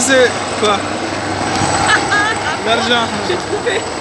Quoi L'argent. J'ai trouvé.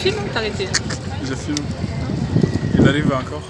Filmes ou t'as arrêté je filme. Il arrive encore.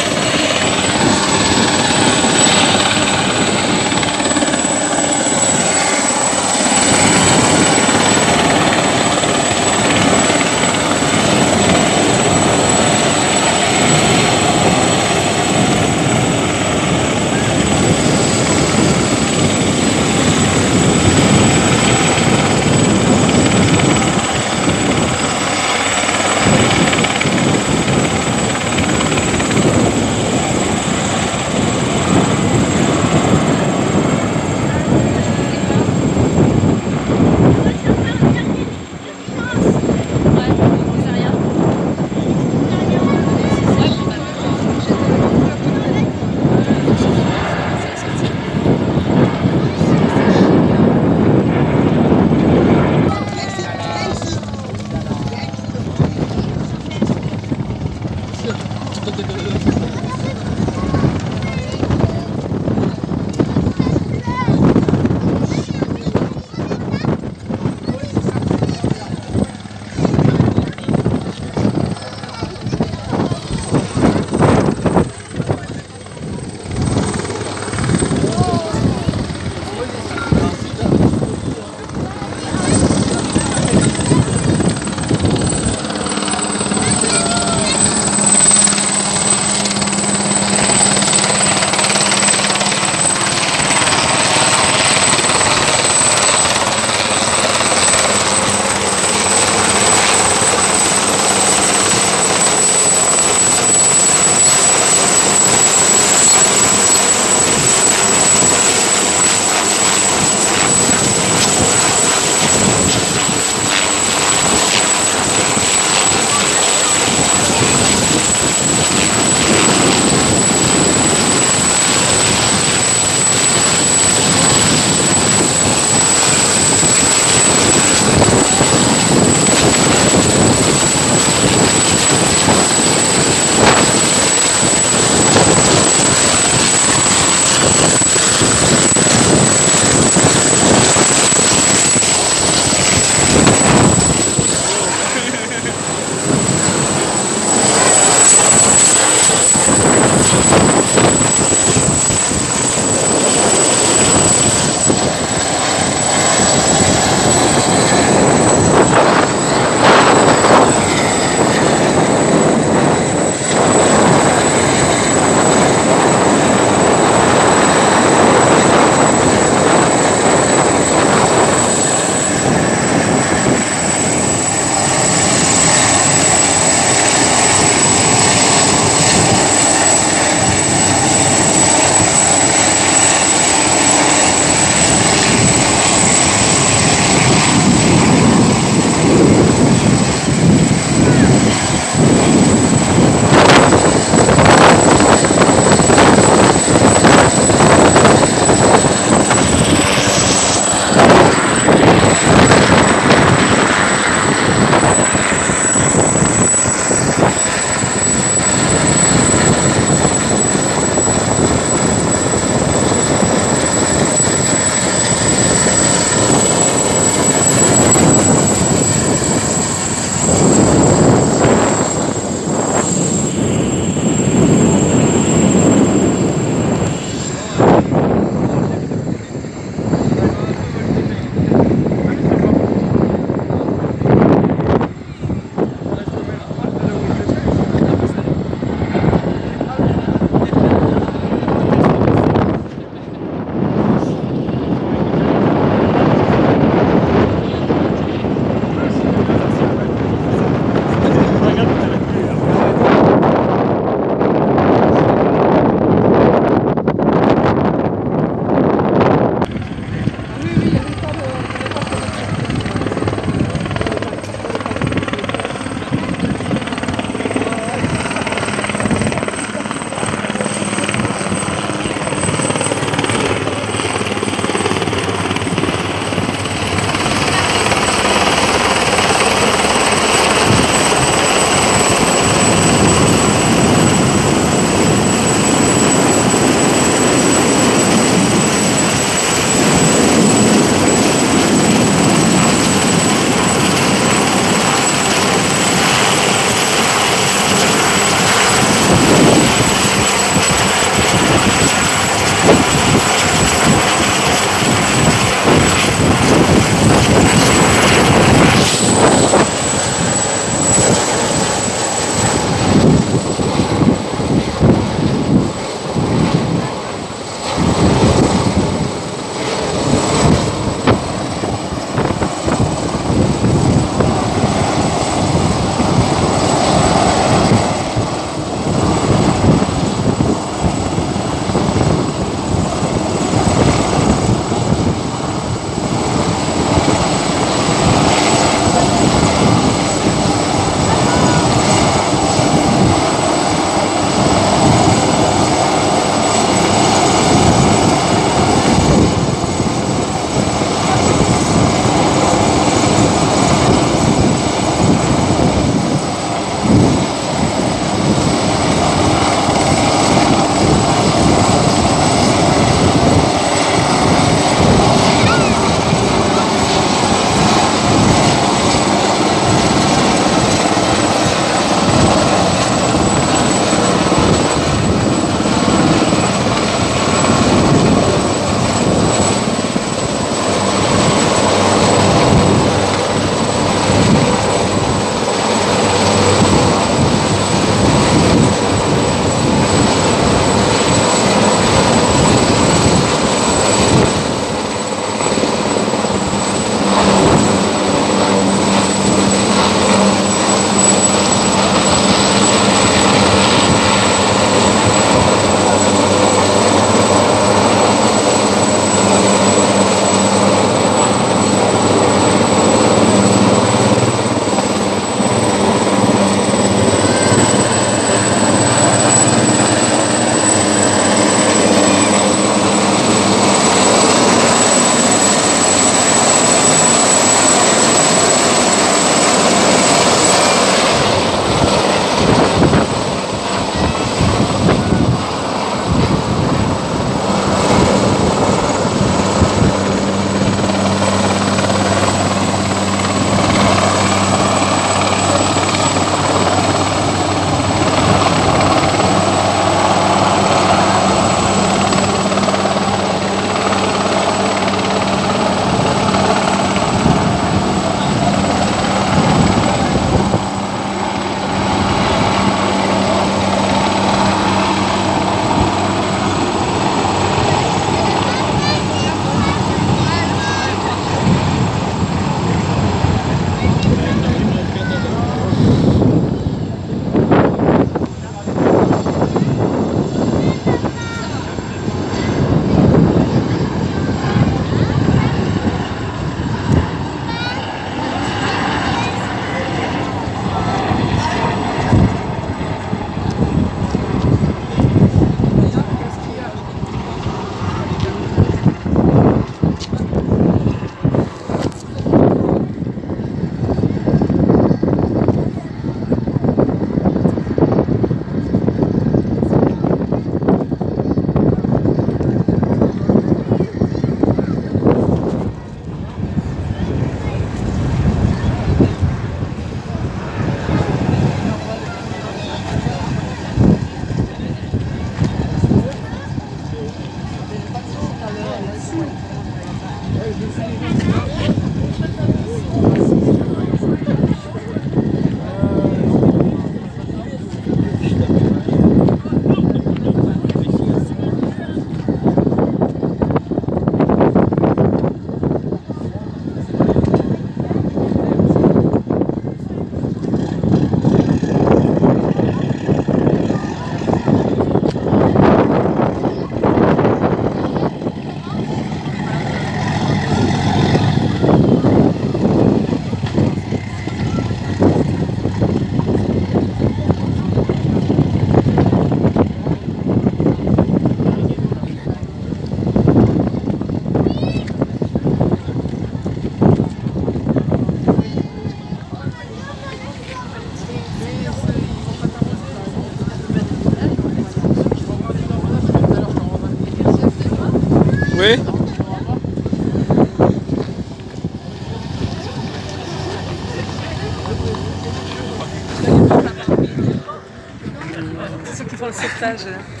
三十。